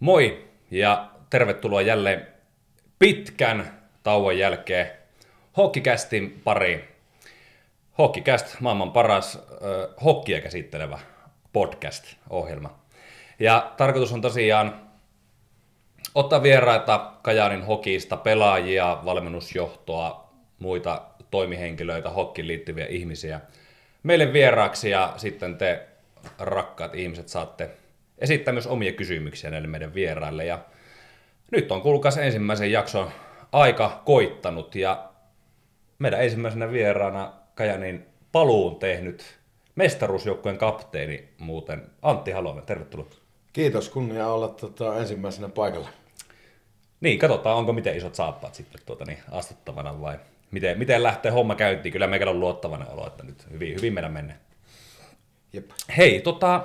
Moi ja tervetuloa jälleen pitkän tauon jälkeen Hokkikästin pariin. Hokkikäst, maailman paras äh, hokkia käsittelevä podcast-ohjelma. Ja tarkoitus on tosiaan ottaa vieraita Kajaanin hokista, pelaajia, valmennusjohtoa, muita toimihenkilöitä, hokkiin liittyviä ihmisiä meille vieraaksi ja sitten te rakkaat ihmiset saatte esittää myös omia kysymyksiä näille meidän vieraille. Ja nyt on kuulkaas ensimmäisen jakson aika koittanut ja meidän ensimmäisenä vieraana Kajanin paluun tehnyt mestaruusjoukkueen kapteeni muuten Antti Halonen. Tervetuloa. Kiitos, kunnia olla tota, ensimmäisenä paikalla. Niin, katsotaan, onko miten isot saappaat sitten tuota, niin, astuttavana vai miten, miten lähtee homma käyntiin. Kyllä meikällä on luottavana olo, että nyt hyvin, hyvin meidän mennä. Jep. Hei, tota,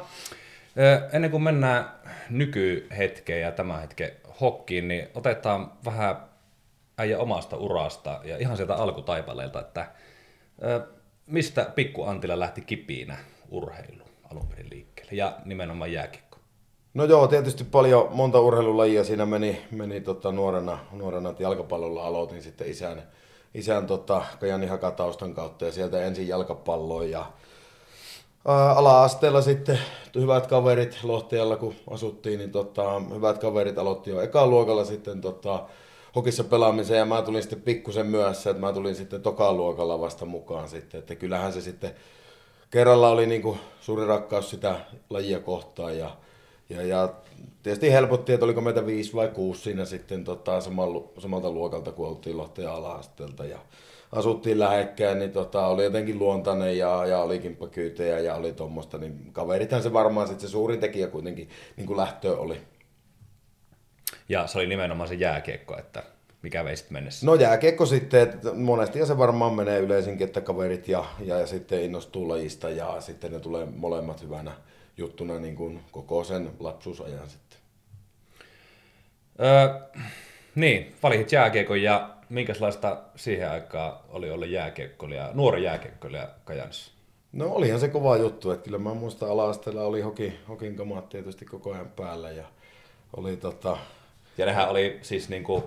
ennen kuin mennään nykyhetkeen ja tämän hetken hokkiin, niin otetaan vähän äijä omasta urasta ja ihan sieltä alkutaipaleelta, että mistä Pikku Antila lähti kipiinä urheilu alun perin liikkeelle ja nimenomaan jääkiekko? No joo, tietysti paljon, monta urheilulajia siinä meni, meni tota nuorena, nuorena, että jalkapallolla aloitin sitten isän, isän tota, Kajani Hakataustan kautta ja sieltä ensin jalkapalloon ja ala-asteella sitten hyvät kaverit Lohtialla, kun asuttiin, niin tota, hyvät kaverit aloitti jo ekaluokalla sitten tota, hokissa pelaamiseen. Ja mä tulin sitten pikkusen myöhässä, että mä tulin sitten tokaan luokalla vasta mukaan sitten, että kyllähän se sitten kerralla oli niin kuin suuri rakkaus sitä lajia kohtaan. Ja, ja, ja tietysti helpotti, että oliko meitä viisi vai kuusi siinä sitten tota, samalta luokalta, kun oltiin Lohteen ala-asteelta. Ja asuttiin lähekkäin, niin tota, oli jotenkin luontainen ja, ja oli kimppakyytejä ja oli tuommoista, niin kaverithan se varmaan sitten se suurin tekijä kuitenkin niin kuin lähtö oli. Ja se oli nimenomaan se jääkiekko, että mikä vei sitten mennessä? No jääkiekko sitten, että monesti ja se varmaan menee yleisinkin, että kaverit ja, ja, ja sitten innostuu lajista ja sitten ne tulee molemmat hyvänä juttuna niin kuin koko sen lapsuusajan sitten. Öö, niin, valitit jääkiekon ja minkälaista siihen aikaan oli olla jääkiekkoilija, nuori jääkiekkoilija Kajanissa? No olihan se kova juttu, että kyllä mä muistan ala oli hoki, hokin kamat tietysti koko ajan päällä ja oli tota... Ja nehän oli siis niinku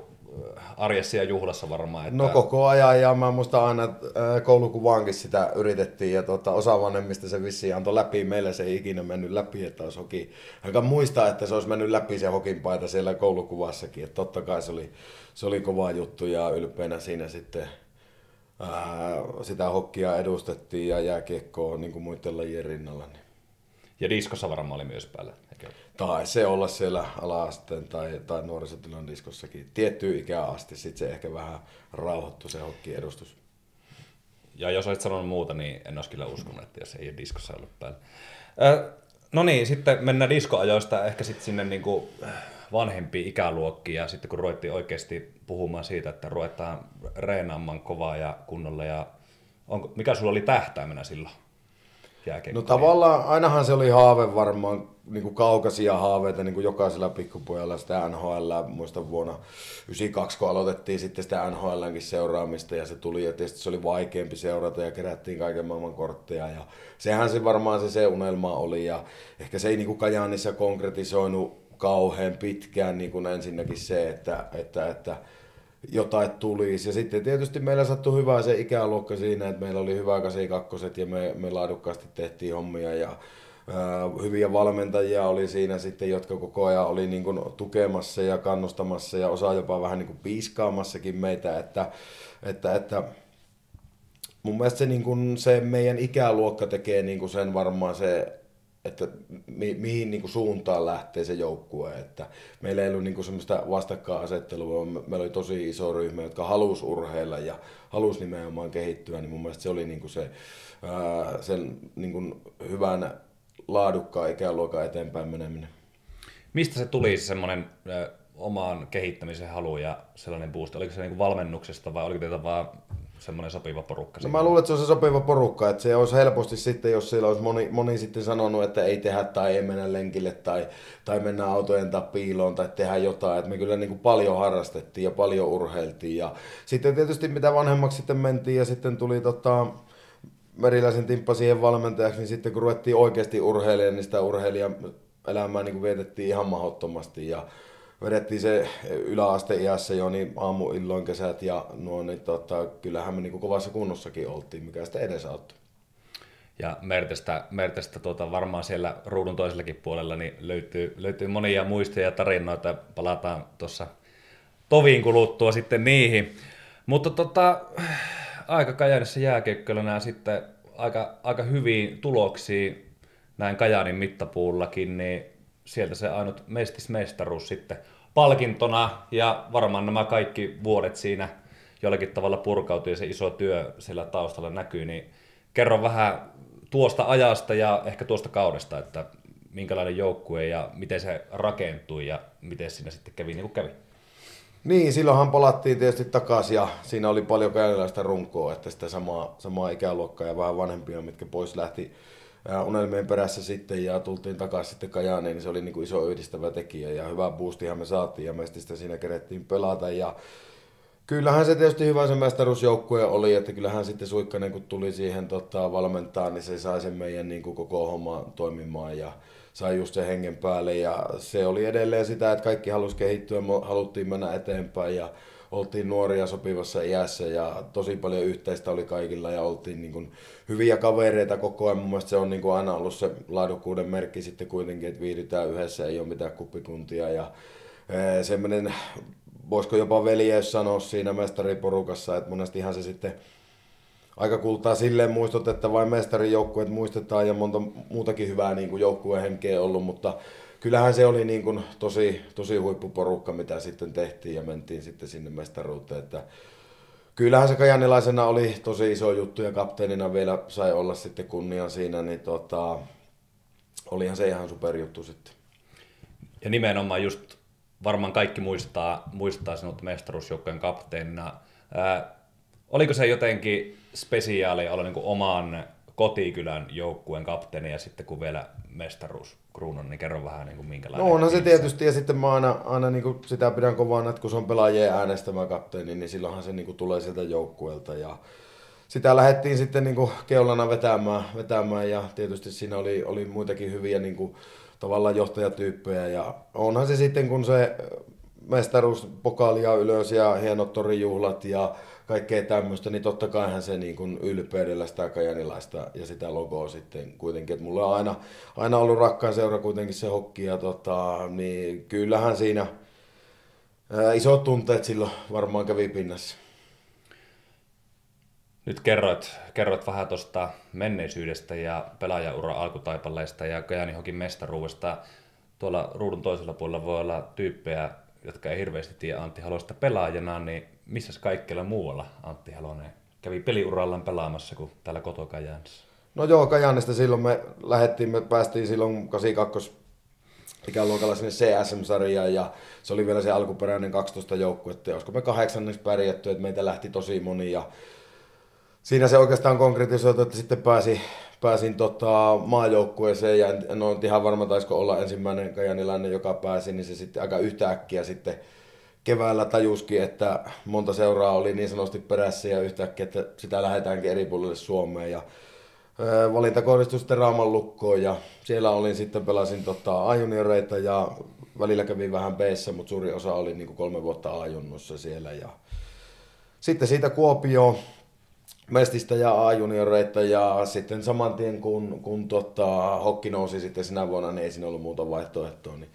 arjessa ja juhlassa varmaan. Että... No koko ajan ja mä muistan aina äh, koulukuvaankin sitä yritettiin ja tota, osa vanhemmista se vissiin antoi läpi, meillä se ei ikinä mennyt läpi, että olisi hoki. Aika muistaa, että se olisi mennyt läpi se hokin paita siellä koulukuvassakin, että totta kai se oli, se oli kova juttu ja ylpeänä siinä sitten ää, sitä hokkia edustettiin ja jääkiekkoa niin kuin muiden lajien rinnalla. Niin. Ja diskossa varmaan oli myös päällä. Tai se olla siellä ala tai, tai nuorisotilan diskossakin tiettyyn ikään asti, sitten se ehkä vähän rauhoittu se hokki edustus. Ja jos olisit sanonut muuta, niin en olisi kyllä uskonut, että jos ei ole diskossa ollut päällä. Äh, no niin, sitten mennään diskoajoista ehkä sitten sinne niin kuin vanhempiin ikäluokkiin ja sitten kun ruvettiin oikeasti puhumaan siitä, että ruvetaan reenaamaan kovaa ja kunnolla ja onko, mikä sulla oli tähtäimenä silloin? No tavallaan ainahan se oli haave varmaan, niin kuin kaukaisia haaveita niin kuin jokaisella pikkupojalla sitä NHL. Muistan vuonna 92, kun aloitettiin sitten sitä NHLnkin seuraamista ja se tuli ja tietysti se oli vaikeampi seurata ja kerättiin kaiken maailman kortteja ja sehän se varmaan se, se unelma oli ja ehkä se ei niin kuin Kajaanissa konkretisoinut kauhean pitkään niin kuin ensinnäkin se, että, että, että jotain tulisi. Ja sitten tietysti meillä sattui hyvä se ikäluokka siinä, että meillä oli hyvä 82 ja me, me laadukkaasti tehtiin hommia ja hyviä valmentajia oli siinä sitten, jotka koko ajan oli niin kuin tukemassa ja kannustamassa ja osa jopa vähän niin kuin piiskaamassakin meitä, että, että, että mun mielestä se, niin kuin se meidän ikäluokka tekee niin kuin sen varmaan se että mi, mihin niin kuin suuntaan lähtee se joukkue. Että meillä ei ollut niin kuin semmoista vastakkainasettelua, meillä oli tosi iso ryhmä, jotka halusi urheilla ja halusi nimenomaan kehittyä, niin mun mielestä se oli niin kuin se, ää, sen niin kuin hyvän laadukkaan ikäluokan eteenpäin meneminen. Mistä se tuli semmoinen omaan kehittämisen halu ja sellainen boost? Oliko se niin valmennuksesta vai oliko teitä vaan semmoinen sopiva porukka? No mä luulen, että se on se sopiva porukka, että se olisi helposti sitten, jos siellä olisi moni, moni sitten sanonut, että ei tehdä tai ei mennä lenkille tai, tai mennä autojen tai piiloon tai tehdä jotain, että me kyllä niin kuin paljon harrastettiin ja paljon urheiltiin ja sitten tietysti mitä vanhemmaksi sitten mentiin ja sitten tuli tota, Meriläisen timppa siihen valmentajaksi, niin sitten kun ruvettiin oikeasti urheilemaan, niin sitä urheilija elämää niin vietettiin ihan mahdottomasti ja vedettiin se yläasteiässä jo niin aamu illoin kesät ja nuo, niin tota, kyllähän me niin kovassa kunnossakin oltiin, mikä sitä edesauttoi. Ja Mertestä, Mertestä tuota, varmaan siellä ruudun toisellakin puolella niin löytyy, löytyy monia muistoja ja tarinoita. Palataan tuossa toviin kuluttua sitten niihin. Mutta tota, aika Kajaanissa jääkeikköllä sitten aika, aika hyviin tuloksiin näin Kajaanin mittapuullakin, niin sieltä se ainut mestismestaruus sitten palkintona ja varmaan nämä kaikki vuodet siinä jollakin tavalla purkautui ja se iso työ siellä taustalla näkyy, niin kerro vähän tuosta ajasta ja ehkä tuosta kaudesta, että minkälainen joukkue ja miten se rakentui ja miten siinä sitten kävi niin kuin kävi. Niin, silloinhan palattiin tietysti takaisin ja siinä oli paljon käännöläistä runkoa, että sitä samaa, samaa ikäluokkaa ja vähän vanhempia, mitkä pois lähti unelmien perässä sitten ja tultiin takaisin sitten Kajaaniin, niin se oli niin kuin iso yhdistävä tekijä ja hyvä boostihan me saatiin ja me sitä siinä kerettiin pelata ja Kyllähän se tietysti hyvä se mestaruusjoukkue oli, että kyllähän sitten Suikkanen kun tuli siihen tota, valmentaa, niin se sai sen meidän niin kuin koko homma toimimaan ja sai just sen hengen päälle ja se oli edelleen sitä, että kaikki halusi kehittyä, haluttiin mennä eteenpäin ja oltiin nuoria sopivassa iässä ja tosi paljon yhteistä oli kaikilla ja oltiin niin kuin hyviä kavereita koko ajan. Mun se on niin kuin aina ollut se laadukkuuden merkki sitten kuitenkin, että viihdytään yhdessä, ei ole mitään kuppikuntia ja semmoinen, voisiko jopa veljeys sanoa siinä mestariporukassa, että monestihan se sitten aika kultaa silleen muistot, että vain mestarijoukkueet muistetaan ja monta muutakin hyvää niin kuin joukkueen henkeä ollut, mutta kyllähän se oli niin kuin tosi, tosi huippuporukka, mitä sitten tehtiin ja mentiin sitten sinne mestaruuteen. Että kyllähän se kajanilaisena oli tosi iso juttu ja kapteenina vielä sai olla sitten kunnian siinä, niin tota, olihan se ihan superjuttu sitten. Ja nimenomaan just varmaan kaikki muistaa, muistaa sinut mestaruusjoukkojen kapteenina. Oliko se jotenkin spesiaali olla niin oman kotikylän joukkueen kapteeni ja sitten kun vielä mestaruus kruunon, niin kerro vähän niin kuin minkälainen. No onhan se tietysti ja sitten mä aina, aina niin kuin sitä pidän kovana, että kun se on pelaajien äänestämä kapteeni, niin silloinhan se niin kuin tulee sieltä joukkueelta ja sitä lähdettiin sitten niin kuin keulana vetämään, vetämään ja tietysti siinä oli, oli muitakin hyviä niin kuin, tavallaan johtajatyyppejä ja onhan se sitten kun se mestaruus pokaalia ylös ja hienot torijuhlat ja kaikkea tämmöistä, niin totta kaihan se niin kuin ylpeydellä sitä kajanilaista ja sitä logoa sitten kuitenkin. Että mulla on aina, aina ollut rakkaan seura kuitenkin se hokki ja tota, niin kyllähän siinä ää, isot tunteet silloin varmaan kävi pinnassa. Nyt kerroit, kerroit vähän tuosta menneisyydestä ja pelaajaura alkutaipaleista ja Kajanihokin mestaruudesta. Tuolla ruudun toisella puolella voi olla tyyppejä, jotka ei hirveästi tiedä Antti Halosta pelaajana, niin missä kaikkialla muualla Antti Halonen kävi peliurallaan pelaamassa kuin täällä kotokajanissa? No joo, Kajanista silloin me lähdettiin, me päästiin silloin 82 ikäluokalla sinne CSM-sarjaan ja se oli vielä se alkuperäinen 12 joukkuetta. Olisiko me kahdeksanneksi pärjätty, että meitä lähti tosi moni ja siinä se oikeastaan konkretisoitu, että sitten pääsi, pääsin tota, maajoukkueeseen ja en, en ole ihan varma taisiko olla ensimmäinen kajanilainen, joka pääsi, niin se sitten aika yhtäkkiä sitten keväällä tajuskin, että monta seuraa oli niin sanotusti perässä ja yhtäkkiä, että sitä lähdetäänkin eri puolille Suomeen. Ja valinta kohdistui sitten Raaman lukkoon ja siellä olin sitten, pelasin tota, A-junioreita ja välillä kävin vähän b mutta suuri osa oli niin kuin kolme vuotta A-junnussa siellä. Ja sitten siitä Kuopio Mestistä ja A-junioreita ja sitten saman tien kun, kun tota, hokki nousi sitten sinä vuonna, niin ei siinä ollut muuta vaihtoehtoa. Niin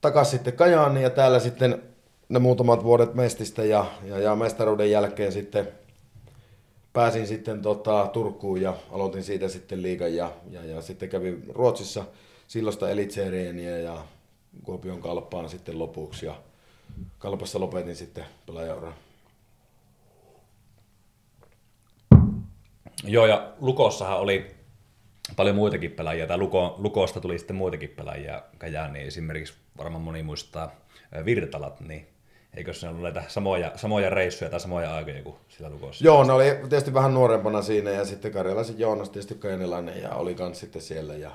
takas sitten Kajaani ja täällä sitten ne muutamat vuodet mestistä ja, ja, ja mestaruuden jälkeen sitten pääsin sitten tota, Turkuun ja aloitin siitä sitten liigan ja, ja, ja sitten kävin Ruotsissa silloista elitseerieniä ja Kuopion kalppaan sitten lopuksi ja kalpassa lopetin sitten pelaajauran. Joo, ja Lukossahan oli paljon muitakin pelaajia, tai Luko, Lukosta tuli sitten muitakin pelaajia niin esimerkiksi varmaan moni muistaa Virtalat, niin eikö se ollut näitä samoja, samoja reissuja tai samoja aikoja kuin sillä Lukossa? Joo, ne oli tietysti vähän nuorempana siinä, ja sitten Karjalaisen Joonas tietysti Kajanilainen, ja oli kans sitten siellä, ja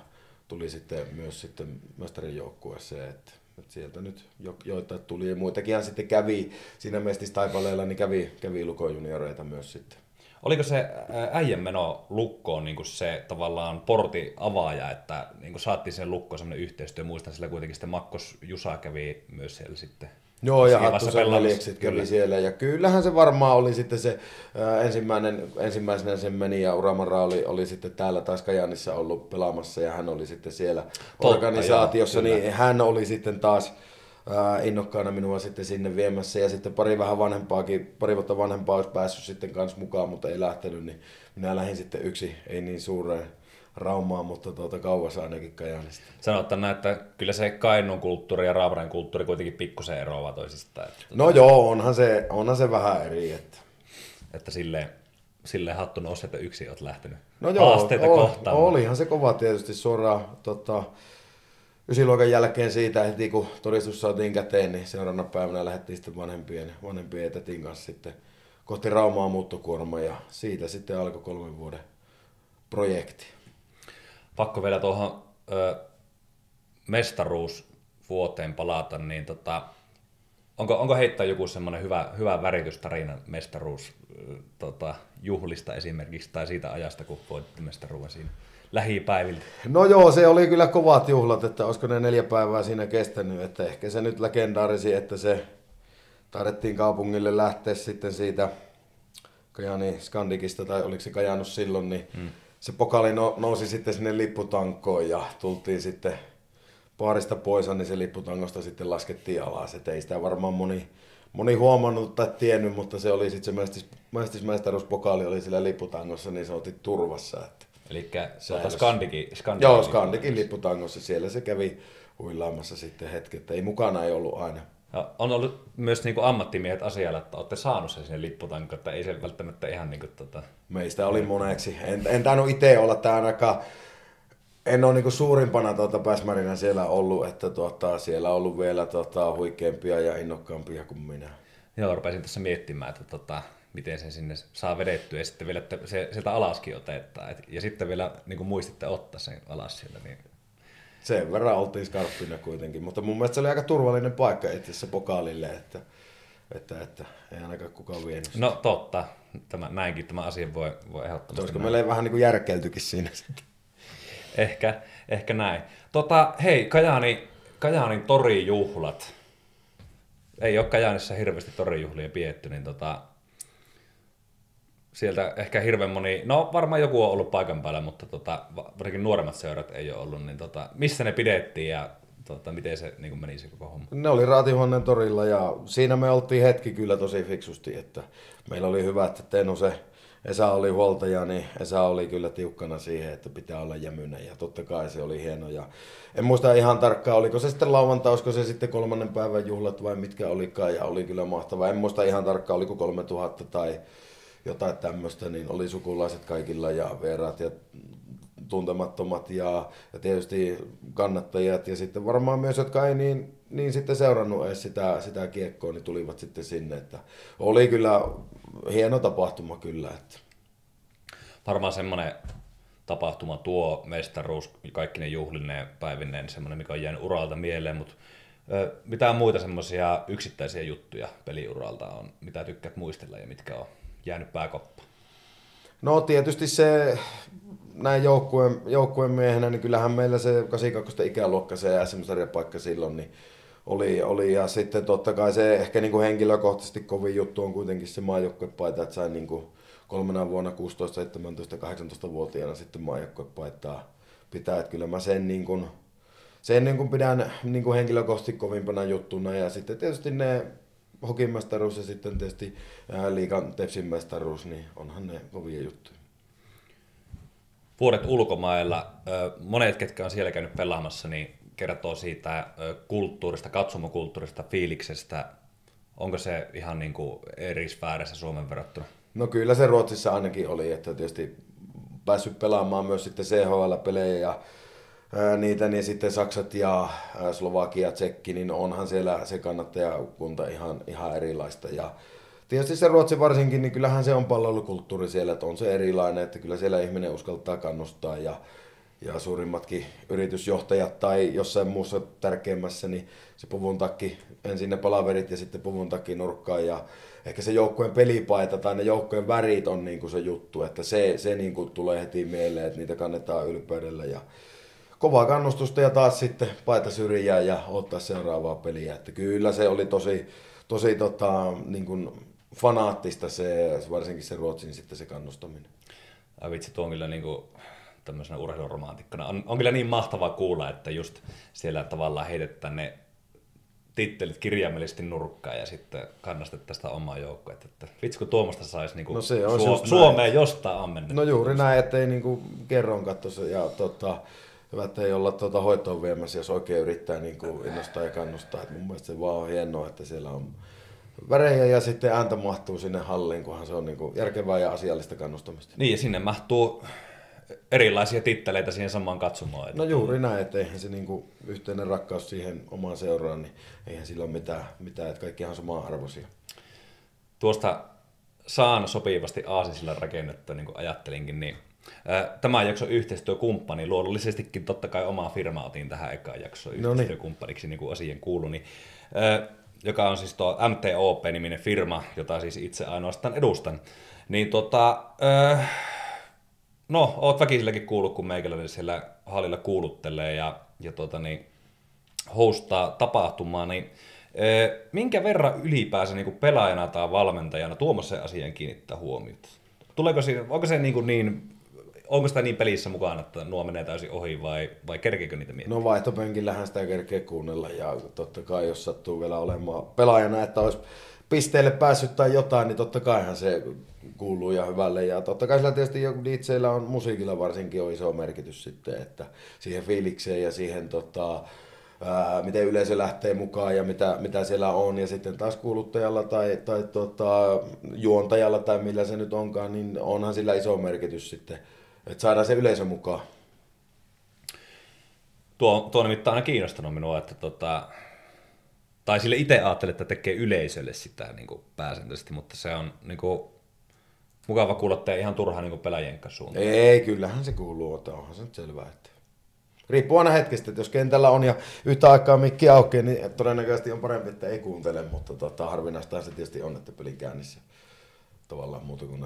tuli sitten myös sitten mestarin joukkueeseen, että että sieltä nyt jo, joita tuli ja muitakin sitten kävi siinä mestistaipaleella, niin kävi, kävi Luko junioreita myös sitten. Oliko se äijän meno lukkoon niin kuin se tavallaan porti avaaja, että niin kuin saatiin sen lukkoon sellainen yhteistyö. Muistan sillä kuitenkin sitten Makkos Jusa kävi myös siellä sitten. Joo, ja Hattusen veljekset kävi kyllä. siellä. Ja kyllähän se varmaan oli sitten se äh, ensimmäinen, ensimmäisenä sen meni ja Uramarra oli, oli sitten täällä taas Kajanissa ollut pelaamassa ja hän oli sitten siellä Totta, organisaatiossa, joo, niin hän oli sitten taas äh, innokkaana minua sitten sinne viemässä ja sitten pari vähän vanhempaakin, pari vuotta vanhempaa olisi päässyt sitten kanssa mukaan, mutta ei lähtenyt, niin minä lähdin sitten yksi, ei niin suureen Raumaan, mutta tuota kauas ainakin Kajaanista. Sanotaan näin, että kyllä se Kainuun kulttuuri ja Raavaran kulttuuri kuitenkin pikkusen eroavat toisistaan. Että no tuota... joo, onhan se, onhan se vähän eri. Että, että silleen, silleen hattu nousi, että yksi olet lähtenyt no joo, haasteita oli, kohtaan. Olihan se kova tietysti suoraan tota, ysiluokan jälkeen siitä, heti kun todistus saatiin käteen, niin seuraavana päivänä lähdettiin sitten vanhempien, vanhempien etätin kanssa sitten kohti Raumaa muuttokuorma ja siitä sitten alkoi kolmen vuoden projekti pakko vielä tuohon ö, mestaruusvuoteen palata, niin tota, onko, onko heittää joku semmoinen hyvä, hyvä väritystarina mestaruus tota, juhlista esimerkiksi tai siitä ajasta, kun voitti mestaruuden siinä lähipäiviltä? No joo, se oli kyllä kovat juhlat, että olisiko ne neljä päivää siinä kestänyt, että ehkä se nyt legendaarisi, että se taidettiin kaupungille lähteä sitten siitä Kajani Skandikista, tai oliko se Kajannut silloin, niin hmm se pokali nousi sitten sinne lipputankoon ja tultiin sitten paarista pois, niin se lipputangosta sitten laskettiin alas. Et ei sitä varmaan moni, moni huomannut tai tiennyt, mutta se oli sitten se mestis, mestismestaruuspokaali oli sillä lipputangossa, niin se otti turvassa. Että Eli se on Skandikin, Skandikin Joo, Skandikin lipputangossa. Siellä se kävi huilaamassa sitten hetki, että ei mukana ei ollut aina. Ja on ollut myös niin kuin ammattimiehet asialla, että olette saanut sen sinne lipputanko, että ei se välttämättä ihan niin kuin, tota... Meistä oli moneksi. En, en tainnut itse olla tämä ainakaan, en ole niin suurimpana tuota, pääsmärinä siellä ollut, että tuota, siellä on ollut vielä tuota, huikeampia ja innokkaampia kuin minä. Joo, rupesin tässä miettimään, että tota, miten sen sinne saa vedettyä ja sitten vielä, että se, sieltä alaskin otetaan. Et, ja sitten vielä niin kuin muistitte ottaa sen alas sieltä, niin sen verran oltiin skarppina kuitenkin, mutta mun mielestä se oli aika turvallinen paikka itse asiassa pokaalille, että, että, että ei ainakaan kukaan vienyt No totta, tämä, näinkin tämä asia voi, voi ehdottomasti. Olisiko meillä vähän niin kuin järkeiltykin siinä sitten? ehkä, ehkä näin. Tota, hei, Kajaani, Kajaanin torijuhlat. Ei ole Kajaanissa hirveästi torijuhlia pietty, niin tota, sieltä ehkä hirveän moni, no varmaan joku on ollut paikan päällä, mutta tota, varsinkin nuoremmat seurat ei ole ollut, niin tota, missä ne pidettiin ja tota, miten se niin meni se koko homma? Ne oli Raatihuoneen torilla ja siinä me oltiin hetki kyllä tosi fiksusti, että meillä oli hyvä, että Teenu se Esa oli huoltaja, niin Esa oli kyllä tiukkana siihen, että pitää olla jämynen ja totta kai se oli hieno. Ja en muista ihan tarkkaan, oliko se sitten lauantai, olisiko se sitten kolmannen päivän juhlat vai mitkä olikaan ja oli kyllä mahtava. En muista ihan tarkkaan, oliko 3000 tai jotain tämmöistä, niin oli sukulaiset kaikilla ja verrat ja tuntemattomat ja, ja tietysti kannattajat ja sitten varmaan myös, jotka ei niin, niin sitten seurannut edes sitä, sitä kiekkoa, niin tulivat sitten sinne. Että oli kyllä hieno tapahtuma kyllä. Että. Varmaan semmoinen tapahtuma tuo mestaruus, kaikki ne juhlineen päivineen, semmoinen, mikä on jäänyt uralta mieleen, mutta mitä muita semmoisia yksittäisiä juttuja peliuralta on, mitä tykkäät muistella ja mitkä on jäänyt pääkoppa? No tietysti se näin joukkueen, joukkueen miehenä, niin kyllähän meillä se 82 ikäluokka, se sm paikka silloin, niin oli, oli, ja sitten totta kai se ehkä niin kuin henkilökohtaisesti kovin juttu on kuitenkin se maajoukkuepaita, että sain niin kuin kolmena vuonna 16, 17, 18-vuotiaana sitten maajoukkuepaitaa pitää, että kyllä mä sen niin kuin, sen niin kuin pidän niin kuin henkilökohtaisesti kovimpana juttuna, ja sitten tietysti ne hokin mestaruus ja sitten tietysti liikan tepsin mestaruus, niin onhan ne kovia juttuja. Vuodet ulkomailla, monet ketkä on siellä käynyt pelaamassa, niin kertoo siitä kulttuurista, katsomokulttuurista, fiiliksestä. Onko se ihan niin kuin eri sfäärissä Suomen verrattuna? No kyllä se Ruotsissa ainakin oli, että tietysti päässyt pelaamaan myös sitten CHL-pelejä ja niitä, niin sitten Saksat ja Slovakia, Tsekki, niin onhan siellä se kannattajakunta ihan, ihan erilaista. Ja tietysti se Ruotsi varsinkin, niin kyllähän se on palvelukulttuuri siellä, että on se erilainen, että kyllä siellä ihminen uskaltaa kannustaa ja, ja suurimmatkin yritysjohtajat tai jossain muussa tärkeimmässä, niin se puvun takki, ensin ne palaverit ja sitten puvun takki nurkkaan ja ehkä se joukkueen pelipaita tai ne joukkueen värit on niin kuin se juttu, että se, se niin kuin tulee heti mieleen, että niitä kannetaan ylpeydellä ja kovaa kannustusta ja taas sitten paita syrjään ja ottaa seuraavaa peliä. Että kyllä se oli tosi, tosi tota, niin kuin fanaattista se, varsinkin se Ruotsin sitten se kannustaminen. Ai vitsi, tuo on kyllä niin kuin tämmöisenä urheiluromaantikkana. On, on kyllä niin mahtavaa kuulla, että just siellä tavallaan heitetään ne tittelit kirjaimellisesti nurkkaan ja sitten kannastet tästä omaa joukkoa. Että, että vitsi kun Tuomasta saisi niinku no se on Suo- Suomeen näin. jostain ammennettu. No juuri näin, ettei niinku kerron katso ja tota, hyvä, että ei olla tuota hoitoon viemässä, jos oikein yrittää niinku innostaa ja kannustaa. Et mun mielestä se vaan on hienoa, että siellä on värejä ja sitten ääntä mahtuu sinne halliin, kunhan se on niinku järkevää ja asiallista kannustamista. Niin ja sinne mahtuu erilaisia titteleitä siihen samaan katsomaan. No juuri näin, että eihän se niinku yhteinen rakkaus siihen omaan seuraan, niin eihän sillä ole mitään, mitään että kaikki on samaa arvoisia. Tuosta saan sopivasti aasisilla rakennetta, niin kuin ajattelinkin, niin Tämä jakso yhteistyökumppani, luonnollisestikin totta kai omaa firmaa otin tähän ekaan jaksoon no niin. yhteistyökumppaniksi, niin kuin asian kuuluu, niin, joka on siis tuo MTOP-niminen firma, jota siis itse ainoastaan edustan. Niin tota, No, oot väkisilläkin kuullut, kun meikäläinen siellä hallilla kuuluttelee ja, ja tota niin, hostaa tapahtumaa, niin minkä verran ylipäänsä niin kuin pelaajana tai valmentajana tuommoisen asian kiinnittää huomiota? Tuleeko siinä, onko se niin, kuin niin onko sitä niin pelissä mukana, että nuo menee täysin ohi vai, vai kerkeekö niitä miettiä? No vaihtopenkillähän sitä kerkee kuunnella ja totta kai jos sattuu vielä olemaan pelaajana, että olisi pisteelle päässyt tai jotain, niin totta kaihan se kuuluu ja hyvälle. Ja totta kai sillä tietysti DJllä on musiikilla varsinkin on iso merkitys sitten, että siihen fiilikseen ja siihen tota, ää, miten yleisö lähtee mukaan ja mitä, mitä siellä on. Ja sitten taas kuuluttajalla tai, tai tota, juontajalla tai millä se nyt onkaan, niin onhan sillä iso merkitys sitten, että saadaan se yleisö mukaan. Tuo, tuo on nimittäin aina kiinnostanut minua, että tota, tai sille itse ajattelee, että tekee yleisölle sitä niin kuin pääsääntöisesti, mutta se on niin kuin, mukava kuulla, että ihan turhaa niin pelaajien kanssa suuntaan. Ei, kyllähän se kuuluu, että onhan se nyt selvää. Että... Riippuu aina hetkestä, että jos kentällä on ja yhtä aikaa mikki aukeaa, niin todennäköisesti on parempi, että ei kuuntele, mutta tota, harvinaista se tietysti on, että pelin käynnissä tavallaan muuta kuin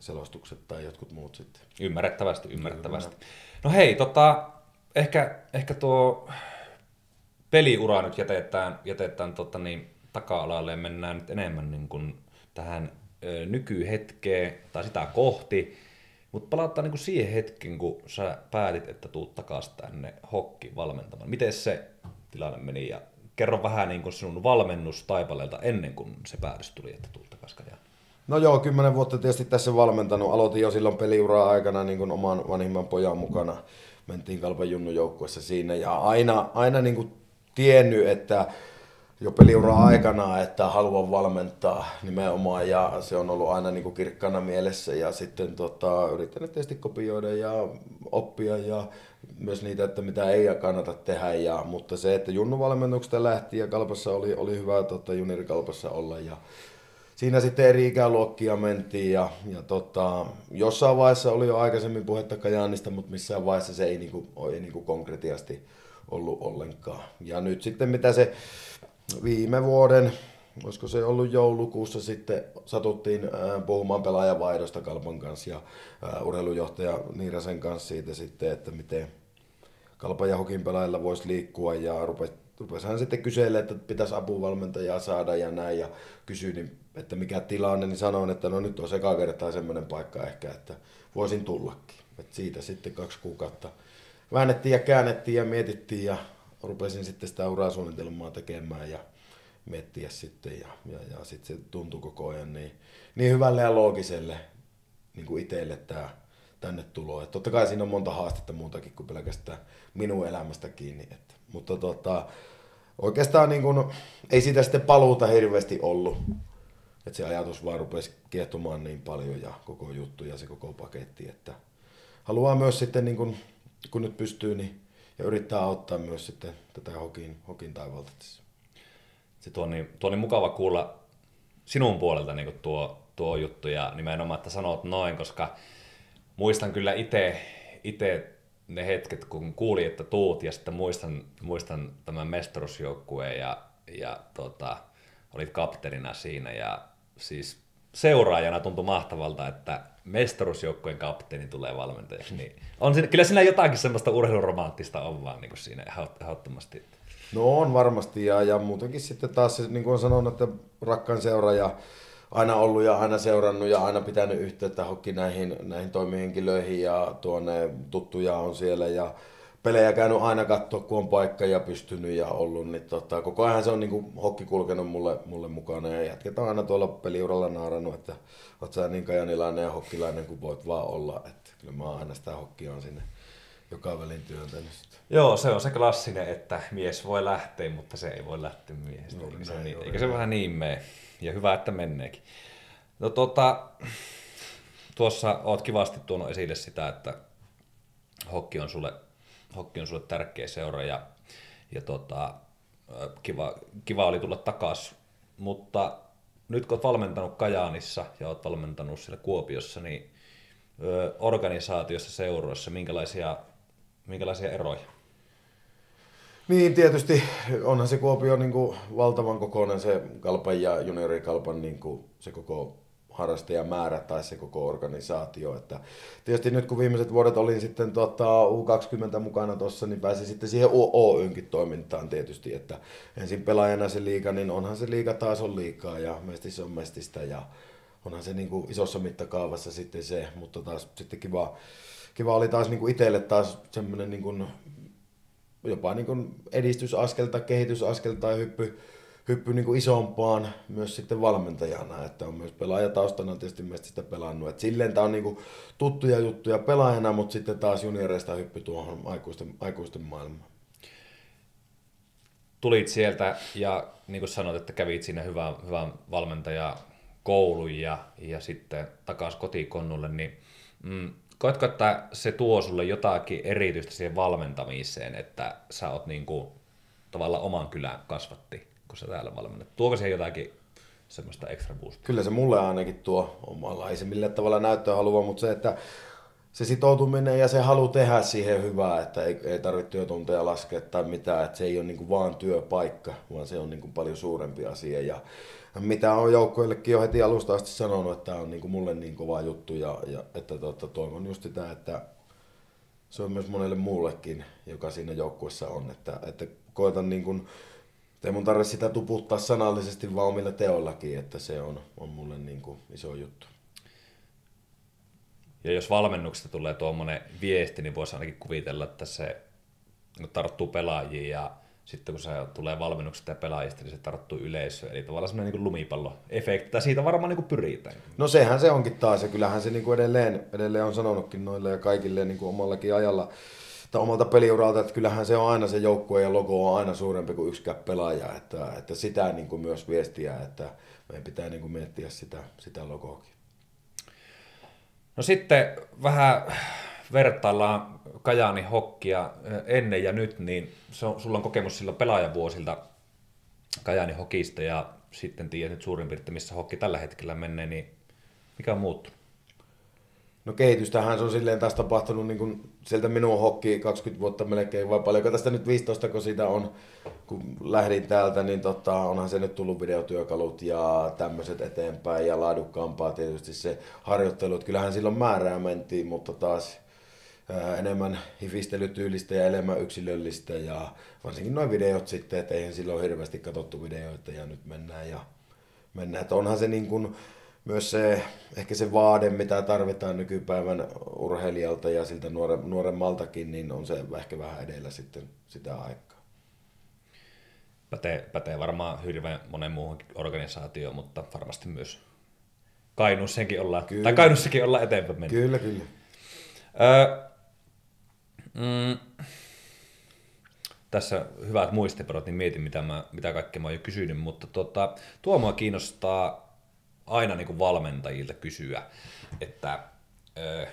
selostukset tai jotkut muut sitten. Ymmärrettävästi, ymmärrettävästi. No hei, tota, ehkä, ehkä tuo peliura nyt jätetään, jätetään tota niin, taka-alalle ja mennään nyt enemmän niin kuin tähän ö, nykyhetkeen tai sitä kohti. Mutta palataan niin kuin siihen hetken, kun sä päätit, että tuut takaisin tänne hokki valmentamaan. Miten se tilanne meni ja kerro vähän niin kuin sinun valmennustaipaleelta ennen kuin se päätös tuli, että tuut takaisin No joo, kymmenen vuotta tietysti tässä valmentanut. Aloitin jo silloin peliuraa aikana niin kuin oman vanhimman pojan mukana. Mentiin Kalpan junnujoukkuessa siinä ja aina, aina niin kuin tiennyt, että jo peliura aikana, että haluan valmentaa nimenomaan ja se on ollut aina niin kuin kirkkana mielessä ja sitten tota, yrittänyt tietysti kopioida ja oppia ja myös niitä, että mitä ei kannata tehdä. Ja, mutta se, että junnuvalmennuksesta lähti ja kalpassa oli, oli hyvä tota, juniorikalpassa olla ja siinä sitten eri ikäluokkia mentiin ja, ja tota, jossain vaiheessa oli jo aikaisemmin puhetta Kajaanista, mutta missään vaiheessa se ei, niinku, ei niinku konkretiasti ollut ollenkaan. Ja nyt sitten mitä se viime vuoden, olisiko se ollut joulukuussa sitten satuttiin puhumaan pelaajavaihdosta Kalpan kanssa ja urheilujohtaja Niirasen kanssa siitä sitten, että miten Kalpan ja Hokin pelaajilla voisi liikkua ja rupesi rupesi hän sitten kyselemään, että pitäisi apuvalmentajaa saada ja näin ja kysyin, niin, että mikä tilanne, niin sanoin, että no nyt on seka kertaa semmoinen paikka ehkä, että voisin tullakin. Et siitä sitten kaksi kuukautta väännettiin ja käännettiin ja mietittiin ja rupesin sitten sitä urasuunnitelmaa tekemään ja miettiä sitten ja, ja, ja sitten se tuntui koko ajan niin, niin hyvälle ja loogiselle niin kuin itselle tämä tänne tulo. Et totta kai siinä on monta haastetta muutakin kuin pelkästään minun elämästä kiinni. Et, mutta tota, oikeastaan niin kun, ei siitä sitten paluuta hirveästi ollut. Että se ajatus vaan rupesi kiehtomaan niin paljon ja koko juttu ja se koko paketti, että haluaa myös sitten niin kun kun nyt pystyy, niin, ja yrittää auttaa myös sitten tätä hokin, hokin taivalta. Se tuo niin, tuo niin mukava kuulla sinun puolelta niin tuo, tuo juttu ja nimenomaan, että sanot noin, koska muistan kyllä itse ne hetket, kun kuulin, että tuut, ja sitten muistan, muistan tämän mestarusjoukkueen, ja, ja tota, olit kapteenina siinä, ja siis seuraajana tuntui mahtavalta, että mestarusjoukkueen kapteeni tulee valmentajaksi. Niin on siinä, kyllä siinä jotakin semmoista urheiluromanttista on vaan niin kuin siinä ehdottomasti. No on varmasti, ja, ja muutenkin sitten taas, niin kuin on sanonut, että rakkaan seuraaja aina ollut ja aina seurannut ja aina pitänyt yhteyttä hokki näihin, näihin toimihenkilöihin ja tuonne tuttuja on siellä ja pelejä käynyt aina katsoa, kun on paikka ja pystynyt ja ollut, niin tota, koko ajan se on niin hokki kulkenut mulle, mulle mukana ja jatketaan aina tuolla peliuralla naarannut, että oot sä niin kajanilainen ja hokkilainen kuin voit vaan olla, että kyllä mä aina sitä hokkia on sinne joka välin työntänyt. Joo, se on se klassinen, että mies voi lähteä, mutta se ei voi lähteä miehestä. No, eikä, se, niin, eikä se vähän niin mene. Ja hyvä, että menneekin. No tota, tuossa oot kivasti tuonut esille sitä, että hokki on sulle, hokki on sulle tärkeä seura ja, ja tota, kiva, kiva oli tulla takaisin. Mutta nyt kun olet valmentanut Kajaanissa ja olet valmentanut siellä Kuopiossa, niin organisaatiossa, seuroissa, minkälaisia, minkälaisia eroja? Niin, tietysti onhan se Kuopio niin kuin valtavan kokoinen se kalpan ja juniorikalpan niin kuin se koko harrastajamäärä tai se koko organisaatio. Että tietysti nyt kun viimeiset vuodet olin sitten tota, U20 mukana tuossa, niin pääsin sitten siihen Oynkin toimintaan tietysti, että ensin pelaajana se liiga, niin onhan se liiga taas on liikaa ja mestis on mestistä ja onhan se niin kuin isossa mittakaavassa sitten se, mutta taas sitten kiva, kiva oli taas niin kuin itselle taas semmoinen niin kuin jopa niin kuin edistysaskel tai kehitysaskel tai hyppy, hyppy niin kuin isompaan myös sitten valmentajana, että on myös pelaajataustana tietysti myös sitä pelannut. Et silleen tämä on niin kuin tuttuja juttuja pelaajana, mutta sitten taas junioreista hyppy tuohon aikuisten, aikuisten maailmaan. Tulit sieltä ja niin kuin sanoit, että kävit siinä hyvän, hyvän valmentajakoulun ja, ja sitten takaisin kotikonnulle, niin mm, koetko, että se tuo sulle jotakin erityistä siihen valmentamiseen, että sä oot niin kuin, tavallaan oman kylän kasvatti, kun sä täällä valmennat? Tuoko siihen jotakin semmoista extra boostia? Kyllä se mulle ainakin tuo omalla, ei se millään tavalla näyttöä halua, mutta se, että se sitoutuminen ja se halu tehdä siihen hyvää, että ei, ei tarvitse työtunteja laskea tai mitään, että se ei ole niin vaan työpaikka, vaan se on niin paljon suurempi asia. Ja mitä on joukkoillekin jo heti alusta asti sanonut, että tämä on niin mulle niin kova juttu ja, ja että tota, toivon just sitä, että se on myös monelle muullekin, joka siinä joukkuessa on, että, että koitan niin kuin, ei mun tarvitse sitä tuputtaa sanallisesti vaan omilla teollakin, että se on, on mulle niin kuin iso juttu. Ja jos valmennuksesta tulee tuommoinen viesti, niin voisi ainakin kuvitella, että se tarttuu pelaajiin ja sitten kun se tulee valmennuksesta ja pelaajista, niin se tarttuu yleisöön. Eli tavallaan semmoinen niin lumipallo-efekti, tai siitä varmaan niin kuin pyritään. No sehän se onkin taas, ja kyllähän se niin kuin edelleen, edelleen on sanonutkin noille ja kaikille niin kuin omallakin ajalla, tai omalta peliuralta, että kyllähän se on aina se joukkue ja logo on aina suurempi kuin yksikään pelaaja, että, että sitä niin kuin myös viestiä, että meidän pitää niin kuin miettiä sitä, sitä logoakin. No sitten vähän vertaillaan Kajaani hokkia ennen ja nyt, niin se on, sulla on kokemus silloin pelaajavuosilta Kajaani hokista ja sitten tiedät nyt suurin piirtein, missä hokki tällä hetkellä menee, niin mikä on muuttunut? No kehitystähän se on silleen taas tapahtunut niin kuin sieltä minun hokki 20 vuotta melkein, vai paljonko tästä nyt 15, kun siitä on, kun lähdin täältä, niin tota, onhan se nyt tullut videotyökalut ja tämmöiset eteenpäin ja laadukkaampaa tietysti se harjoittelu, että kyllähän silloin määrää mentiin, mutta taas ää, enemmän hifistelytyylistä ja enemmän yksilöllistä ja varsinkin noin videot sitten, että eihän silloin hirveästi katsottu videoita ja nyt mennään ja mennään, että onhan se niin kuin, myös se, ehkä se vaade, mitä tarvitaan nykypäivän urheilijalta ja siltä nuore, nuoremmaltakin, niin on se ehkä vähän edellä sitten sitä aikaa. Pätee, pätee varmaan hirveän monen muuhun organisaatioon, mutta varmasti myös Kainuussakin ollaan, kyllä. tai Kainuussakin ollaan eteenpäin mennyt. Kyllä, kyllä. Öö, mm, tässä hyvät muistiperot, niin mietin mitä, mä, mitä kaikkea mä oon jo kysynyt, mutta tota, tuo mua kiinnostaa aina niin kuin valmentajilta kysyä, että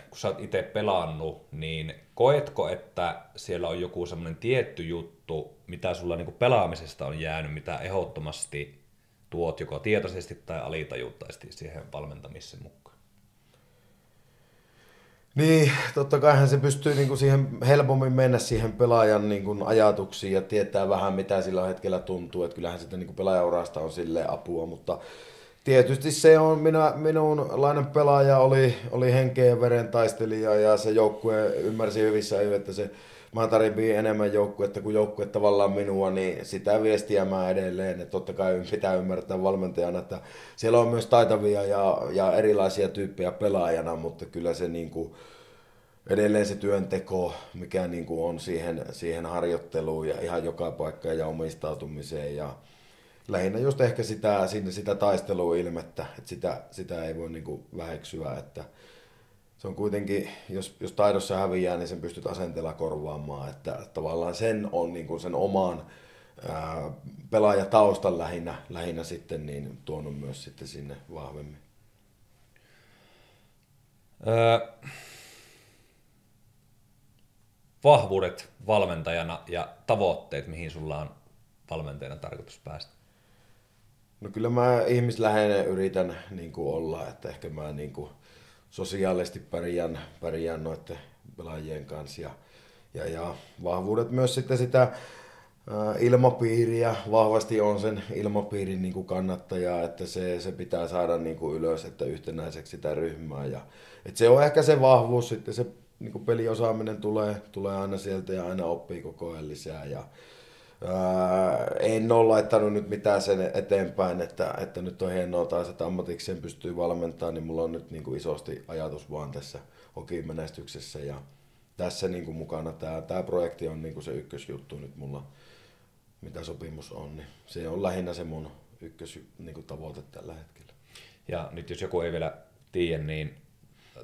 kun sä oot itse pelannut, niin koetko, että siellä on joku semmoinen tietty juttu, mitä sulla niin kuin pelaamisesta on jäänyt, mitä ehdottomasti tuot joko tietoisesti tai alitajuuttaisesti siihen valmentamiseen mukaan? Niin, totta kaihan se pystyy niinku siihen helpommin mennä siihen pelaajan niinku ajatuksiin ja tietää vähän mitä sillä hetkellä tuntuu. Että kyllähän sitä niinku pelaajaurasta on sille apua, mutta tietysti se on, minä, minunlainen pelaaja oli, oli henkeen veren taistelija ja se joukkue ymmärsi hyvissä ajoin, että se mä tarvitsin enemmän joukkuetta kuin joukkue tavallaan minua, niin sitä viestiä mä edelleen. Että totta kai pitää ymmärtää valmentajana, että siellä on myös taitavia ja, ja erilaisia tyyppejä pelaajana, mutta kyllä se niin kuin, edelleen se työnteko, mikä niin kuin on siihen, siihen harjoitteluun ja ihan joka paikkaan ja omistautumiseen ja lähinnä just ehkä sitä, sinne sitä taisteluilmettä, että sitä, sitä ei voi niin väheksyä, että se on kuitenkin, jos, jos taidossa häviää, niin sen pystyt asenteella korvaamaan, että tavallaan sen on niin kuin sen oman ää, pelaajataustan lähinnä, lähinnä sitten niin tuonut myös sitten sinne vahvemmin. Öö, vahvuudet valmentajana ja tavoitteet, mihin sulla on valmentajana tarkoitus päästä? No kyllä mä ihmisläheinen yritän niin kuin olla, että ehkä mä niin kuin sosiaalisesti pärjään, pärjään noiden pelaajien kanssa. Ja, ja, ja vahvuudet myös sitten sitä ä, ilmapiiriä, vahvasti on sen ilmapiirin niin kuin kannattaja, että se, se pitää saada niin kuin ylös, että yhtenäiseksi sitä ryhmää. Ja, että se on ehkä se vahvuus, sitten se niin kuin peliosaaminen tulee, tulee aina sieltä ja aina oppii koko ajan lisää. Ja, ää, en ole laittanut nyt mitään sen eteenpäin, että, että nyt on hienoa taas, että ammatikseen pystyy valmentamaan, niin mulla on nyt niin kuin isosti ajatus vaan tässä hokimenestyksessä ja tässä niin kuin mukana tämä, tämä projekti on niin kuin se ykkösjuttu nyt mulla, mitä sopimus on, niin se on lähinnä se mun ykkös niin kuin tavoite tällä hetkellä. Ja nyt jos joku ei vielä tiedä, niin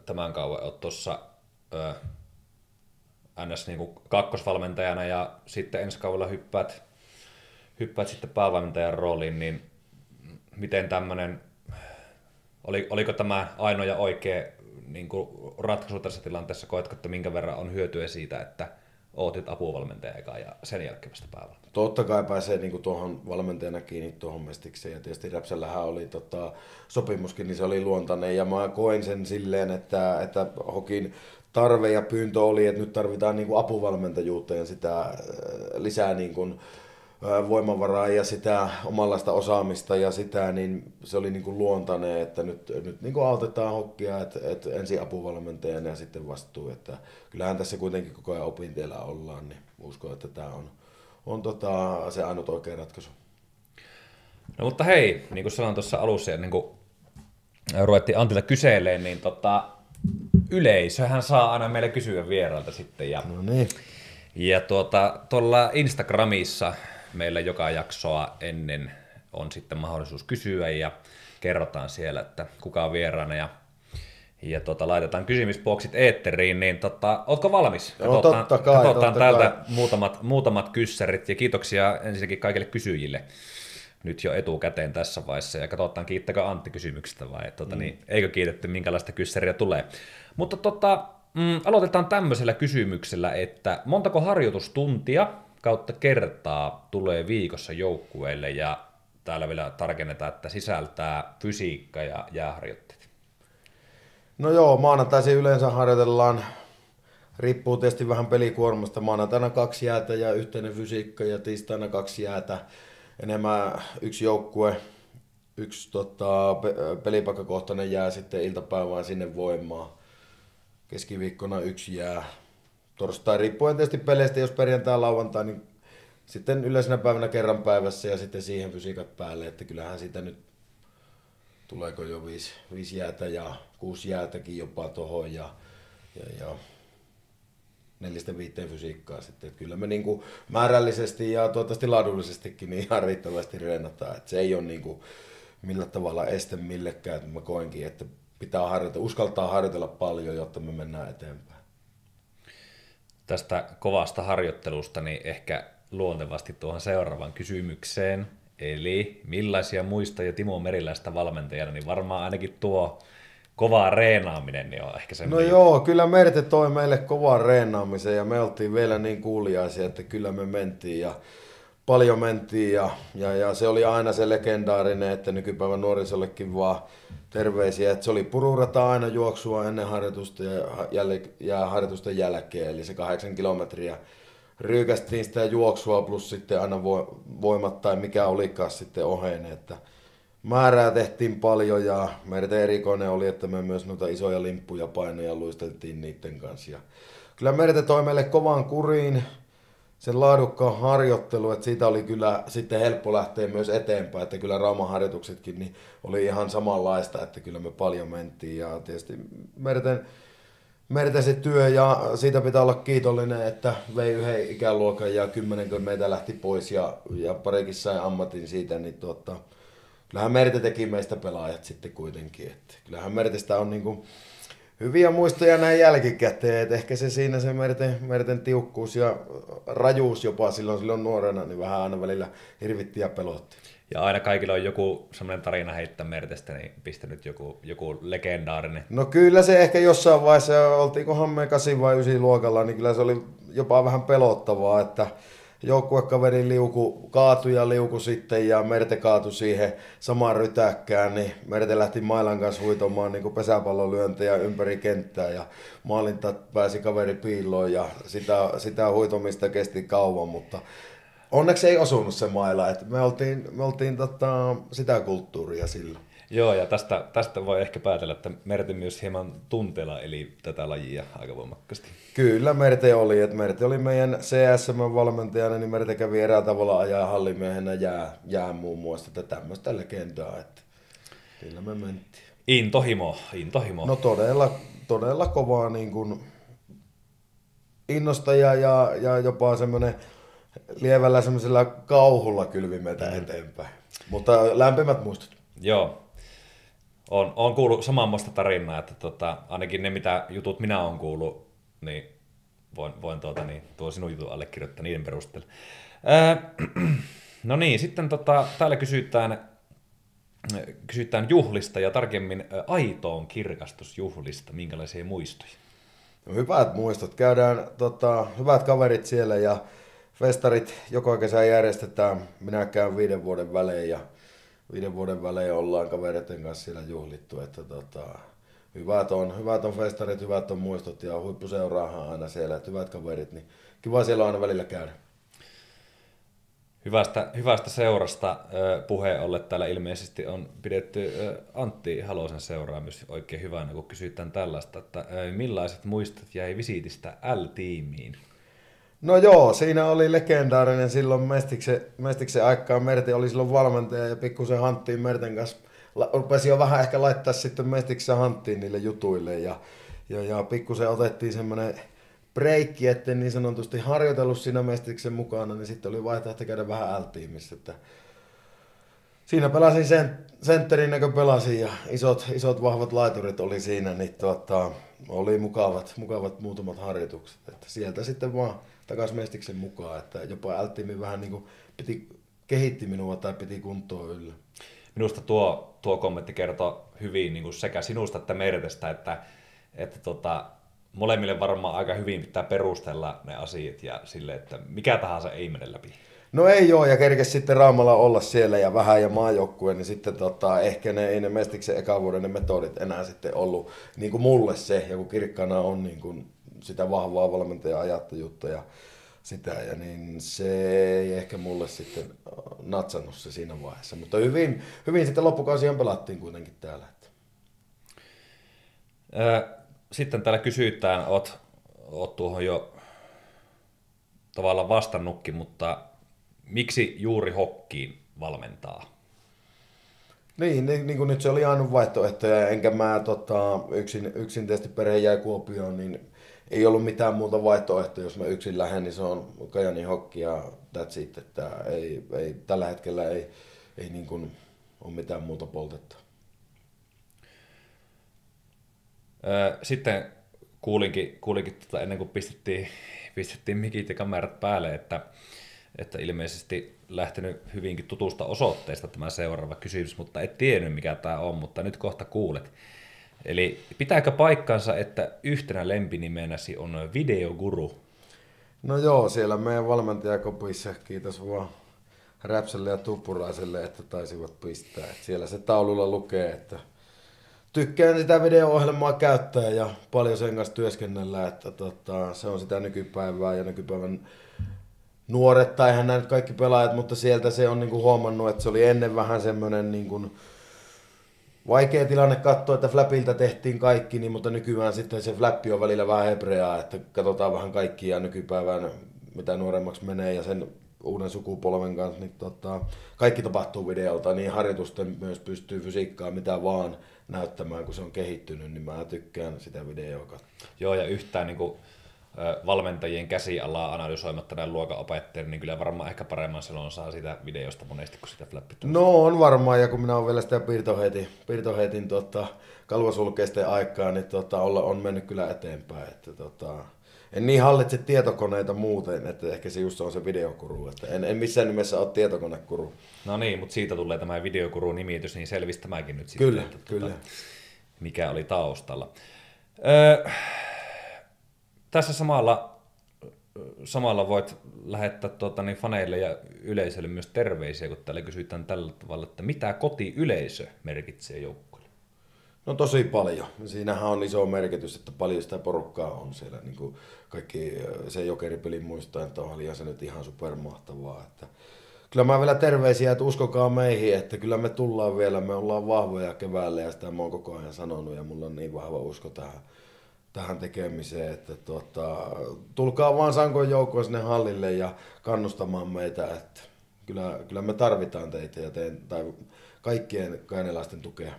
tämän kauan olet tuossa ns. Niin kuin kakkosvalmentajana ja sitten ensi kaudella hyppäät, hyppäät sitten päävalmentajan rooliin, niin miten tämmöinen, oli, oliko tämä ainoa ja oikea niin kuin ratkaisu tässä tilanteessa, koetko, että minkä verran on hyötyä siitä, että ootit apuvalmentaja eka ja sen jälkeen vasta päävalmentaja? Totta kai pääsee niin kuin tuohon valmentajana kiinni tuohon mestikseen ja tietysti Räpsällähän oli tota, sopimuskin, niin se oli luontainen ja mä koin sen silleen, että, että Hokin tarve ja pyyntö oli, että nyt tarvitaan niin kuin apuvalmentajuutta ja sitä äh, lisää niin kuin, äh, voimavaraa ja sitä omanlaista osaamista ja sitä, niin se oli niin kuin luontainen, että nyt, nyt niin kuin autetaan hokkia, että, että ensin apuvalmentajana ja sitten vastuu. Että kyllähän tässä kuitenkin koko ajan opintiellä ollaan, niin uskon, että tämä on, on tota, se ainut oikea ratkaisu. No mutta hei, niin kuin sanoin tuossa alussa niin kuin ruvettiin Antilta kyseleen, niin tota, yleisöhän saa aina meille kysyä vierailta sitten. Ja, no niin. Ja tuota, tuolla Instagramissa meillä joka jaksoa ennen on sitten mahdollisuus kysyä ja kerrotaan siellä, että kuka on vieraana ja ja tota, laitetaan kysymysboksit eetteriin, niin tota, ootko valmis? Joo, katsotaan, totta kai, katsotaan totta täältä kai. Muutamat, muutamat kyssärit ja kiitoksia ensinnäkin kaikille kysyjille nyt jo etukäteen tässä vaiheessa ja katsotaan kiittäkö Antti kysymyksestä vai tota, mm. niin, eikö kiitetty minkälaista kyssäriä tulee. Mutta tota, mm, aloitetaan tämmöisellä kysymyksellä, että montako harjoitustuntia kautta kertaa tulee viikossa joukkueelle ja täällä vielä tarkennetaan, että sisältää fysiikka ja jääharjoitteet. No joo, maanantaisin yleensä harjoitellaan, riippuu tietysti vähän pelikuormasta, maanantaina kaksi jäätä ja yhteinen fysiikka ja tiistaina kaksi jäätä enemmän yksi joukkue, yksi tota, pelipaikkakohtainen jää sitten iltapäivään sinne voimaan. Keskiviikkona yksi jää. Torstai riippuen tietysti peleistä, jos perjantai lauantai, niin sitten yleisenä päivänä kerran päivässä ja sitten siihen fysiikat päälle, että kyllähän siitä nyt tuleeko jo viisi, viisi jäätä ja kuusi jäätäkin jopa tuohon ja, ja, ja neljästä viiteen fysiikkaa sitten. Että kyllä me niin kuin määrällisesti ja toivottavasti laadullisestikin niin ihan riittävästi reenataan. Että se ei ole niin kuin millä tavalla este millekään. Että mä koenkin, että pitää harjoitella, uskaltaa harjoitella paljon, jotta me mennään eteenpäin. Tästä kovasta harjoittelusta niin ehkä luontevasti tuohon seuraavaan kysymykseen. Eli millaisia muistoja Timo Meriläistä valmentajana, niin varmaan ainakin tuo kovaa reenaaminen niin on ehkä se. No joo, kyllä Merte toi meille kovaa reenaamisen ja me oltiin vielä niin kuuliaisia, että kyllä me mentiin ja paljon mentiin ja, ja, ja, se oli aina se legendaarinen, että nykypäivän nuorisollekin vaan terveisiä, että se oli pururata aina juoksua ennen harjoitusta ja, jäl, ja harjoitusten jälkeen, eli se kahdeksan kilometriä ryykästiin sitä juoksua plus sitten aina voimat tai mikä olikaan sitten oheen, että määrää tehtiin paljon ja meidän erikoinen oli, että me myös noita isoja limppuja painoja luisteltiin niiden kanssa. Ja kyllä Merte toi meille kovan kuriin sen laadukkaan harjoittelu, että siitä oli kyllä sitten helppo lähteä myös eteenpäin, että kyllä Rauman harjoituksetkin niin oli ihan samanlaista, että kyllä me paljon mentiin ja tietysti Merten, Merten se työ ja siitä pitää olla kiitollinen, että vei yhden ikäluokan ja kymmenen meitä lähti pois ja, ja parikin sai ammatin siitä, niin tuota, kyllähän Merte teki meistä pelaajat sitten kuitenkin, että kyllähän Mertestä on niin kuin, hyviä muistoja näin jälkikäteen, että ehkä se siinä se merten, merten tiukkuus ja rajuus jopa silloin, silloin nuorena, niin vähän aina välillä hirvitti ja pelotti. Ja aina kaikilla on joku semmoinen tarina heittää mertestä, niin pistänyt joku, joku legendaarinen. No kyllä se ehkä jossain vaiheessa, oltiinkohan me 8 vai 9 luokalla, niin kyllä se oli jopa vähän pelottavaa, että joukkuekaveri liuku, kaatui ja liuku sitten ja Merte kaatui siihen samaan rytäkkään, niin Merte lähti mailan kanssa huitomaan niin pesäpallolyöntejä ympäri kenttää ja maalinta pääsi kaveri piiloon ja sitä, sitä huitomista kesti kauan, mutta onneksi ei osunut se maila, että me oltiin, me oltiin tota, sitä kulttuuria silloin. Joo, ja tästä, tästä voi ehkä päätellä, että Merte myös hieman tunteella eli tätä lajia aika voimakkaasti. Kyllä Merte oli, että Merte oli meidän CSM-valmentajana, niin Merte kävi erää tavalla ajaa hallimiehenä jää, jää muun muassa, että tämmöistä legendaa, että kyllä me mentiin. Intohimo, intohimo. No todella, todella kovaa niin kuin innostaja ja, ja jopa semmoinen lievällä semmoisella kauhulla kylvi meitä mm. eteenpäin. Mutta lämpimät muistot. Joo, on, on kuullut samanmoista tarinaa, että tota, ainakin ne mitä jutut minä olen kuullut, niin voin, voin tuota, niin, tuo sinun jutun allekirjoittaa niiden perusteella. Ää, no niin, sitten tota, täällä kysytään, kysytään juhlista ja tarkemmin aitoon kirkastusjuhlista, minkälaisia muistoja? No, hyvät muistot. Käydään tota, hyvät kaverit siellä ja festarit joka kesä järjestetään. Minä käyn viiden vuoden välein ja viiden vuoden välein ollaan kavereiden kanssa siellä juhlittu, että tota, hyvät on, hyvät on festarit, hyvät on muistot ja huippuseuraahan aina siellä, että hyvät kaverit, niin kiva siellä on aina välillä käydä. Hyvästä, hyvästä seurasta puheen olle täällä ilmeisesti on pidetty Antti Halosen seuraamus oikein hyvänä, kun kysytään tällaista, että millaiset muistot jäi visiitistä L-tiimiin? No joo, siinä oli legendaarinen silloin Mestiksen, Mestiksen aikaan. Merti oli silloin valmentaja ja pikkusen hanttiin Merten kanssa. Rupesi jo vähän ehkä laittaa sitten Mestiksen hanttiin niille jutuille ja, ja, ja pikkusen otettiin semmoinen breikki, etten niin sanotusti harjoitellut siinä Mestiksen mukana, niin sitten oli vaihtoehto käydä vähän L-tiimissä. Että siinä pelasin sen, sentterin näkö pelasin ja isot, isot vahvat laiturit oli siinä, niin tuota, oli mukavat, mukavat muutamat harjoitukset. Että sieltä sitten vaan takaisin Mestiksen mukaan, että jopa Älttimi vähän niin kuin piti, kehitti minua tai piti kuntoa yllä. Minusta tuo, tuo kommentti kertoo hyvin niin kuin sekä sinusta että Mertestä, että, että tota, molemmille varmaan aika hyvin pitää perustella ne asiat ja sille, että mikä tahansa ei mene läpi. No ei joo, ja kerkes sitten Raamalla olla siellä ja vähän ja maajoukkue, niin sitten tota, ehkä ne, ei ne Mestiksen ekavuoden ne metodit enää sitten ollut niin kuin mulle se, ja kun kirkkana on niin kuin sitä vahvaa valmentajan ajattajuutta ja sitä, ja niin se ei ehkä mulle sitten natsannut se siinä vaiheessa. Mutta hyvin, hyvin sitten loppukausiaan pelattiin kuitenkin täällä. Sitten täällä kysytään, oot, oot tuohon jo tavallaan vastannutkin, mutta miksi juuri hokkiin valmentaa? Niin, niin, niin kuin nyt se oli ainoa vaihtoehto, ja enkä mä tota, yksin, yksin tietysti perhe jäi Kuopioon, niin ei ollut mitään muuta vaihtoehtoa, jos mä yksin lähden, niin se on Kajani Hokki ja that's it, että ei, ei, tällä hetkellä ei, ei niin kuin ole mitään muuta poltetta. Sitten kuulinkin, kuulinkin tota ennen kuin pistettiin, pistettiin mikit ja kamerat päälle, että, että ilmeisesti lähtenyt hyvinkin tutusta osoitteesta tämä seuraava kysymys, mutta et tiennyt mikä tämä on, mutta nyt kohta kuulet. Eli pitääkö paikkansa, että yhtenä lempinimenäsi on videoguru? No joo, siellä meidän valmentajakopissa, kiitos vaan Räpselle ja Tuppuraiselle, että taisivat pistää. Et siellä se taululla lukee, että tykkään sitä video-ohjelmaa käyttää ja paljon sen kanssa työskennellä, että tota, se on sitä nykypäivää ja nykypäivän nuoret, tai eihän näin kaikki pelaajat, mutta sieltä se on niinku huomannut, että se oli ennen vähän semmoinen niinku, vaikea tilanne katsoa, että Flapilta tehtiin kaikki, niin, mutta nykyään sitten se Flappi on välillä vähän hebreaa, että katsotaan vähän kaikkia nykypäivän, mitä nuoremmaksi menee ja sen uuden sukupolven kanssa, niin tota, kaikki tapahtuu videolta, niin harjoitusten myös pystyy fysiikkaa mitä vaan näyttämään, kun se on kehittynyt, niin mä tykkään sitä videoa katsoa. Joo, ja yhtään niin kuin, valmentajien käsialaa analysoimatta näin luokanopettajien, niin kyllä varmaan ehkä paremman selon saa sitä videosta monesti kuin sitä flappitusta. No on varmaan, ja kun minä olen vielä sitä piirtohetin, piirtohetin tota, kalvosulkeisten aikaa, niin tota, olla, on mennyt kyllä eteenpäin. Että, tota, en niin hallitse tietokoneita muuten, että ehkä se just on se videokuru. Että en, en missään nimessä ole tietokonekuru. No niin, mutta siitä tulee tämä videokuru-nimitys, niin selvisi tämäkin nyt sitten. Kyllä, että, kyllä. Mikä oli taustalla. Öö, tässä samalla, samalla voit lähettää tuota, niin faneille ja yleisölle myös terveisiä, kun täällä kysytään tällä tavalla, että mitä kotiyleisö merkitsee joukkueelle? No tosi paljon. Siinähän on iso merkitys, että paljon sitä porukkaa on siellä. Niin kuin kaikki se jokeripeli muistaa, että on se nyt ihan supermahtavaa. Että kyllä mä vielä terveisiä, että uskokaa meihin, että kyllä me tullaan vielä, me ollaan vahvoja keväällä ja sitä mä oon koko ajan sanonut ja mulla on niin vahva usko tähän tähän tekemiseen, että tuota, tulkaa vaan Sankon joukkoon sinne hallille ja kannustamaan meitä, että kyllä, kyllä me tarvitaan teitä ja teen, tai kaikkien kainelaisten tukea.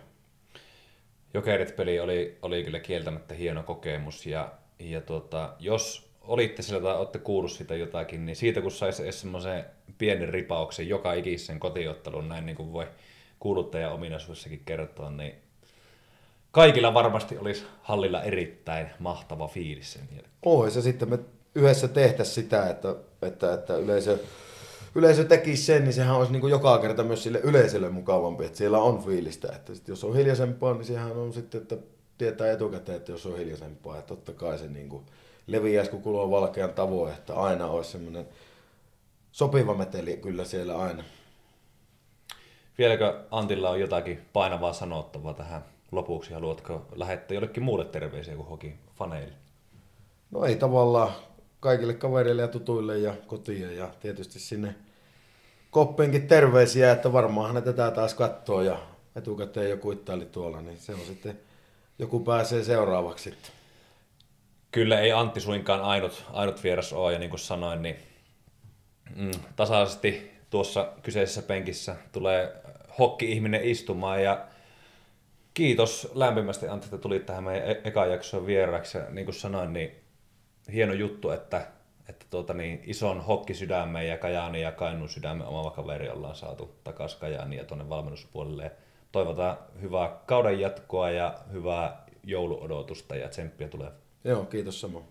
Jokerit-peli oli, oli kyllä kieltämättä hieno kokemus ja, ja tuota, jos olitte siellä tai olette kuullut sitä jotakin, niin siitä kun saisi edes semmoisen pienen ripauksen joka ikisen kotiottelun, näin niin kuin voi kuuluttajan ominaisuudessakin kertoa, niin kaikilla varmasti olisi hallilla erittäin mahtava fiilis sen jälkeen. Oi, se sitten me yhdessä tehtäisiin sitä, että, että, että yleisö, yleisö tekisi sen, niin sehän olisi niin kuin joka kerta myös sille yleisölle mukavampi, että siellä on fiilistä. Että sit jos on hiljaisempaa, niin sehän on sitten, että tietää etukäteen, että jos on hiljaisempaa, että totta kai se niin kuin leviäisi kun kuloo valkean tavoin, että aina olisi semmoinen sopiva meteli kyllä siellä aina. Vieläkö Antilla on jotakin painavaa sanottavaa tähän lopuksi haluatko lähettää jollekin muulle terveisiä kuin hoki faneille? No ei tavallaan kaikille kavereille ja tutuille ja kotiin ja tietysti sinne koppiinkin terveisiä, että varmaan ne tätä taas katsoo ja etukäteen joku ittaili tuolla, niin se on sitten, joku pääsee seuraavaksi sitten. Kyllä ei Antti suinkaan ainut, ainut vieras ole ja niin kuin sanoin, niin mm, tasaisesti tuossa kyseisessä penkissä tulee hokki-ihminen istumaan ja Kiitos lämpimästi Antti, että tulit tähän meidän e- eka jaksoon vieraksi. Ja niin kuin sanoin, niin hieno juttu, että, että tuota niin, ison hokkisydämen ja Kajaani ja Kainun sydämen oma kaveri ollaan saatu takaisin Kajaani ja tuonne valmennuspuolelle. Toivotaan hyvää kauden jatkoa ja hyvää jouluodotusta ja tsemppiä tulee. Joo, kiitos samoin.